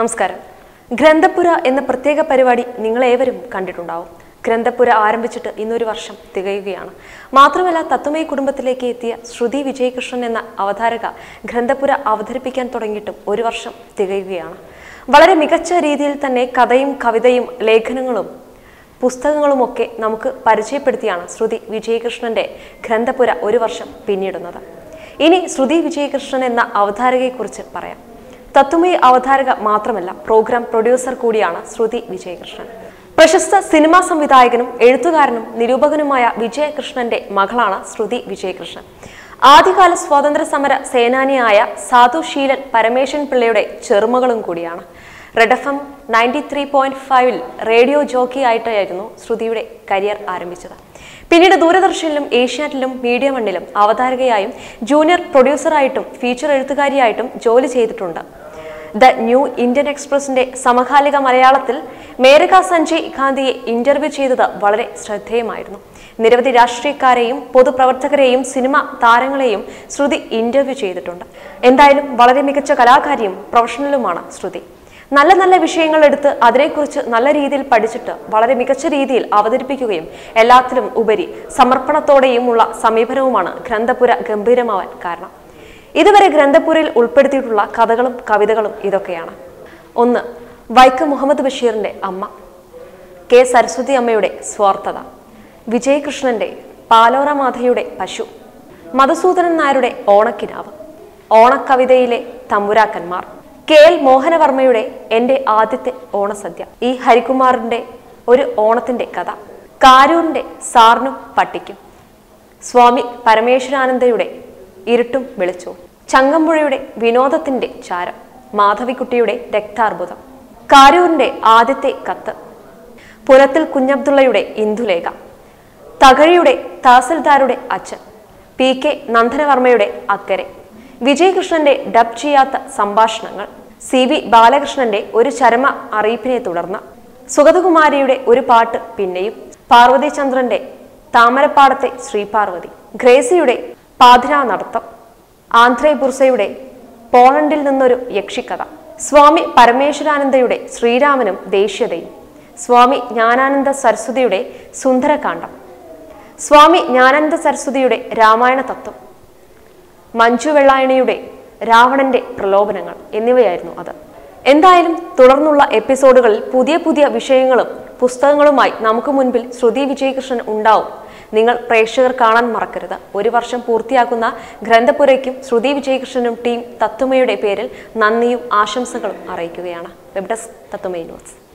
നമസ്കാരം. ഗ്രന്ഥപുര എന്ന പ്രത്യേക പരിപാടി നിങ്ങളേവരും കണ്ടിട്ടുണ്ടാവും. ഗ്രന്ഥപുര ആരംഭിച്ചിട്ട് ഇന്നൊരു വർഷം തികയുകയാണ്. മാത്രമല്ല തത്വമയ കുടുംബത്തിലേക്ക് എത്തിയ ശ്രുതി വിജയകൃഷ്ണൻ എന്ന അവതാരക ഗ്രന്ഥപുര അവതരിപ്പിക്കാൻ തുടങ്ങിയിട്ടും ഒരു വർഷം തികയുകയാണ്. വളരെ മികച്ച രീതിയിൽ തന്നെ കഥയും കവിതയും ലേഖനങ്ങളും പുസ്തകങ്ങളുമൊക്കെ നമുക്ക് പരിചയപ്പെടുത്തിയാണ് ശ്രുതി വിജയകൃഷ്ണന്റെ ഗ്രന്ഥപുര ഒരു വർഷം പിന്നിടുന്നത്. ഇനി ശ്രുതി വിജയകൃഷ്ണൻ എന്ന അവതാരകയെക്കുറിച്ച് പറയാം. തത്വമയി അവതാരക മാത്രമല്ല പ്രോഗ്രാം പ്രൊഡ്യൂസർ കൂടിയാണ് ശ്രുതി വിജയകൃഷ്ണൻ. പ്രശസ്ത സിനിമാ സംവിധായകനും എഴുത്തുകാരനും നിരൂപകനുമായ വിജയകൃഷ്ണന്റെ മകളാണ് ശ്രുതി വിജയകൃഷ്ണൻ. ആദ്യകാല സ്വാതന്ത്ര്യ സമര സേനാനിയായ സാധു ശീലൻ പരമേശൻ പിള്ളയുടെ ചെറുമകളും കൂടിയാണ്. Red F M ninety three point ഫൈവിൽ റേഡിയോ ജോക്കി ആയിട്ടായിരുന്നു ശ്രുതിയുടെ കരിയർ ആരംഭിച്ചത്. പിന്നീട് ദൂരദർശനിലും ഏഷ്യാനെറ്റിലും മീഡിയ വണ്ണിലും അവതാരകയായും ജൂനിയർ പ്രൊഡ്യൂസറായിട്ടും ഫീച്ചർ എഴുത്തുകാരിയായിട്ടും ജോലി ചെയ്തിട്ടുണ്ട്. ദ ന്യൂ ഇന്ത്യൻ എക്സ്പ്രസിന്റെ സമകാലിക മലയാളത്തിൽ മേരക സഞ്ജയ് ഗാന്ധിയെ ഇന്റർവ്യൂ ചെയ്തത് വളരെ ശ്രദ്ധേയമായിരുന്നു. നിരവധി രാഷ്ട്രീയക്കാരെയും പൊതുപ്രവർത്തകരെയും സിനിമ താരങ്ങളെയും ശ്രുതി ഇന്റർവ്യൂ ചെയ്തിട്ടുണ്ട്. എന്തായാലും വളരെ മികച്ച കലാകാരിയും പ്രൊഫഷണലുമാണ് ശ്രുതി. നല്ല നല്ല വിഷയങ്ങൾ എടുത്ത് അതിനെക്കുറിച്ച് നല്ല രീതിയിൽ പഠിച്ചിട്ട് വളരെ മികച്ച രീതിയിൽ അവതരിപ്പിക്കുകയും എല്ലാത്തിലും ഉപരി സമർപ്പണത്തോടെയുമുള്ള സമീപനവുമാണ് ഗ്രന്ഥപുര ഗംഭീരമാവാൻ കാരണം. ഇതുവരെ ഗ്രന്ഥപുരയിൽ ഉൾപ്പെടുത്തിയിട്ടുള്ള കഥകളും കവിതകളും ഇതൊക്കെയാണ്. ഒന്ന് വൈക്കം മുഹമ്മദ് ബഷീറിന്റെ അമ്മ. കെ സരസ്വതി അമ്മയുടെ സ്വാർത്ഥത. വിജയകൃഷ്ണന്റെ പാലോറ മാധയുടെ പശു. മധുസൂദനൻ നായരുടെ ഓണക്കിനാവ്. ഓണക്കവിതയിലെ തമ്പുരാക്കന്മാർ. കെ എൽ മോഹനവർമ്മയുടെ എന്റെ ആദ്യത്തെ ഓണസദ്യ. ഈ ഹരികുമാറിന്റെ ഒരു ഓണത്തിന്റെ കഥ. കാരൂരിന്റെ സാറിനും പട്ടിക്കും. സ്വാമി പരമേശ്വരാനന്ദയുടെ ഇരുട്ടും വെളിച്ചവും. ചങ്ങമ്പുഴയുടെ വിനോദത്തിന്റെ ചാരം. മാധവിക്കുട്ടിയുടെ രക്താർബുദം. കാരൂരിന്റെ ആദ്യത്തെ കത്ത്. പുലത്തിൽ കുഞ്ഞബ്ദുള്ളയുടെ ഇന്ദുലേഖ. തകഴിയുടെ തഹസിൽദാരുടെ അച്ഛൻ. പി കെ നന്ദനവർമ്മയുടെ അക്കരെ. വിജയകൃഷ്ണന്റെ ഡബ് ചെയ്യാത്ത സംഭാഷണങ്ങൾ. സി വി ബാലകൃഷ്ണന്റെ ഒരു ചരമ അറിയിപ്പിനെ തുടർന്ന്. സുഗതകുമാരിയുടെ ഒരു പാട്ട് പിന്നെയും. പാർവതിചന്ദ്രന്റെ താമരപ്പാടത്തെ ശ്രീപാർവതി ഗ്രേസിയുടെ പാതിരാ നടത്തം. ആന്ധ്രേ ബുർസയുടെ പോളണ്ടിൽ നിന്നൊരു യക്ഷിക്കഥ. സ്വാമി പരമേശ്വരാനന്ദയുടെ ശ്രീരാമനും ദേശീയതയും. സ്വാമി ജ്ഞാനാനന്ദ സരസ്വതിയുടെ സുന്ദരകാന്ഡം. സ്വാമി ജ്ഞാനാനന്ദ സരസ്വതിയുടെ രാമായണ തത്വം. മഞ്ജു വെള്ളായണിയുടെ രാവണന്റെ പ്രലോഭനങ്ങൾ എന്നിവയായിരുന്നു അത്. എന്തായാലും തുടർന്നുള്ള എപ്പിസോഡുകളിൽ പുതിയ പുതിയ വിഷയങ്ങളും പുസ്തകങ്ങളുമായി നമുക്ക് മുൻപിൽ ശ്രുതി വിജയകൃഷ്ണൻ ഉണ്ടാവും. നിങ്ങൾ പ്രേക്ഷകർ കാണാൻ മറക്കരുത്. ഒരു വർഷം പൂർത്തിയാക്കുന്ന ഗ്രന്ഥപുരയ്ക്കും ശ്രുതി വിജയകൃഷ്ണനും ടീം തത്വമയുടെ പേരിൽ നന്ദിയും ആശംസകളും അറിയിക്കുകയാണ്. Web desk news.